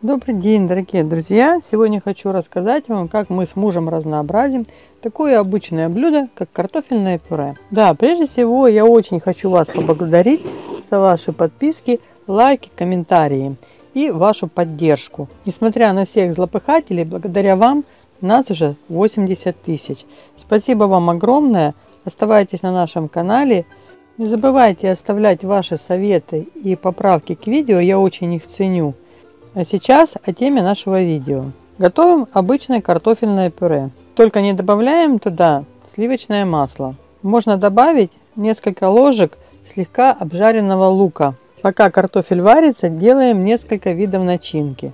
Добрый день, дорогие друзья! Сегодня хочу рассказать вам, как мы с мужем разнообразим такое обычное блюдо, как картофельное пюре. Да, прежде всего я очень хочу вас поблагодарить за ваши подписки, лайки, комментарии и вашу поддержку. Несмотря на всех злопыхателей, благодаря вам нас уже 80 тысяч. Спасибо вам огромное. Оставайтесь на нашем канале. Не забывайте оставлять ваши советы и поправки к видео, я очень их ценю. А сейчас о теме нашего видео. Готовим обычное картофельное пюре. Только не добавляем туда сливочное масло. Можно добавить несколько ложек слегка обжаренного лука. Пока картофель варится, делаем несколько видов начинки.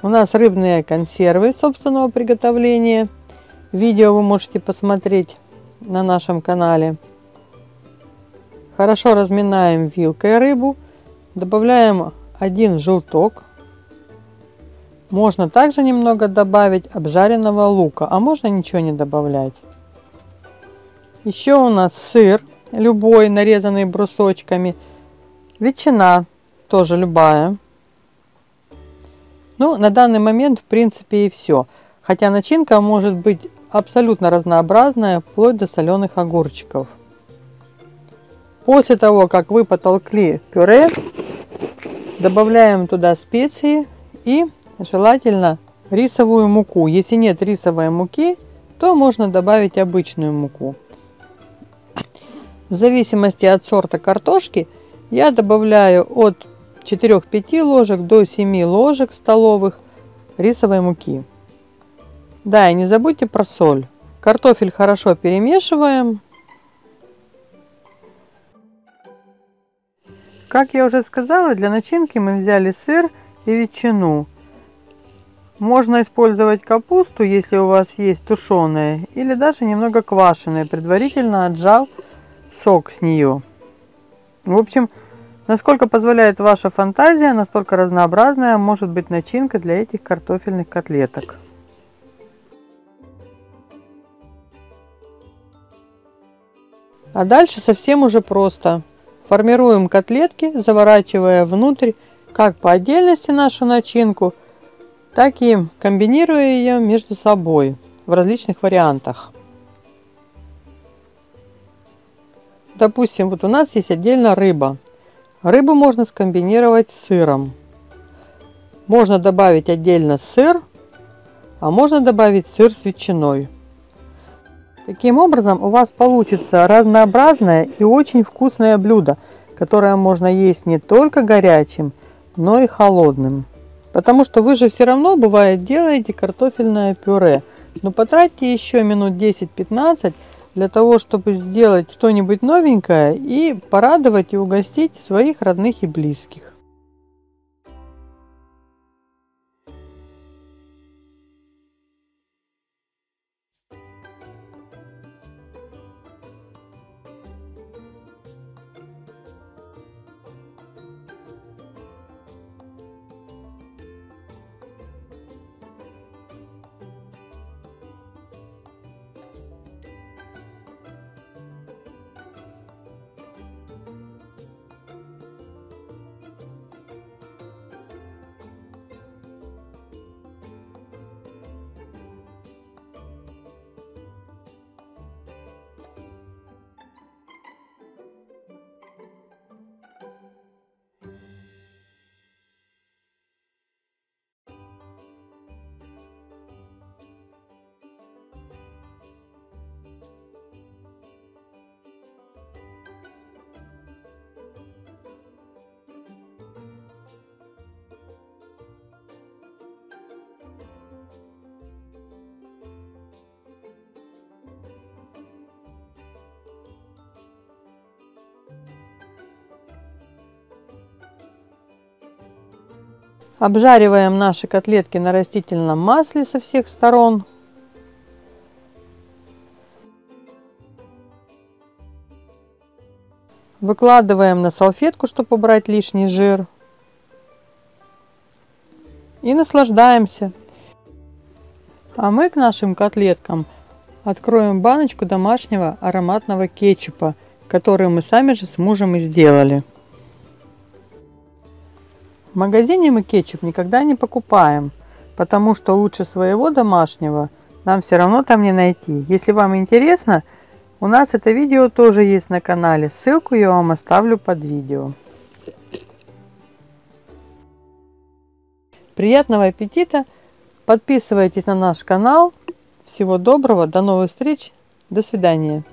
У нас рыбные консервы собственного приготовления. Видео вы можете посмотреть на нашем канале. Хорошо разминаем вилкой рыбу. Добавляем один желток. Можно также немного добавить обжаренного лука, а можно ничего не добавлять. Еще у нас сыр, любой, нарезанный брусочками. Ветчина, тоже любая. Ну, на данный момент, в принципе, и все. Хотя начинка может быть абсолютно разнообразная, вплоть до соленых огурчиков. После того, как вы потолкли пюре, Добавляем туда специи и желательно рисовую муку. Если нет рисовой муки, то можно добавить обычную муку. В зависимости от сорта картошки я добавляю от 4-5 ложек до 7 ложек столовых рисовой муки. Да, и не забудьте про соль. Картофель хорошо перемешиваем. Как я уже сказала, для начинки мы взяли сыр и ветчину. Можно использовать капусту, если у вас есть тушеная, или даже немного квашеная, предварительно отжав сок с нее. В общем, насколько позволяет ваша фантазия, настолько разнообразная может быть начинка для этих картофельных котлеток. А дальше совсем уже просто. Формируем котлетки, заворачивая внутрь как по отдельности нашу начинку, так и комбинируя ее между собой в различных вариантах. Допустим, вот у нас есть отдельно рыба. Рыбу можно скомбинировать с сыром. Можно добавить отдельно сыр, а можно добавить сыр с ветчиной. Таким образом у вас получится разнообразное и очень вкусное блюдо, которое можно есть не только горячим, но и холодным. Потому что вы же все равно, бывает, делаете картофельное пюре. Но потратьте еще минут 10-15 для того, чтобы сделать что-нибудь новенькое и порадовать и угостить своих родных и близких. Обжариваем наши котлетки на растительном масле со всех сторон. Выкладываем на салфетку, чтобы убрать лишний жир. И наслаждаемся. А мы к нашим котлеткам откроем баночку домашнего ароматного кетчупа, который мы сами же с мужем и сделали. Магазине мы кетчуп никогда не покупаем, потому что лучше своего домашнего нам все равно там не найти. Если вам интересно, у нас это видео тоже есть на канале. Ссылку я вам оставлю под видео. Приятного аппетита! Подписывайтесь на наш канал. Всего доброго, до новых встреч, до свидания.